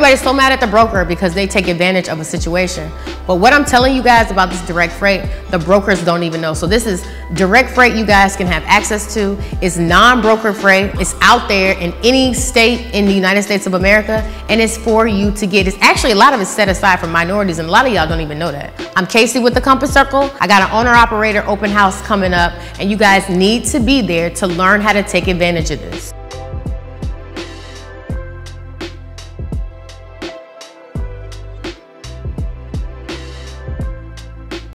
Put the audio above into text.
everybody's so mad at the broker because they take advantage of a situation. But what I'm telling you guys about this direct freight, the brokers don't even know. So this is direct freight you guys can have access to. It's non-broker freight. It's out there in any state in the United States of America, and it's for you to get. It's actually a lot of it's set aside for minorities, and a lot of y'all don't even know that. I'm Casey with the Compass Circle. I got an owner-operator open house coming up, and you guys need to be there to learn how to take advantage of this.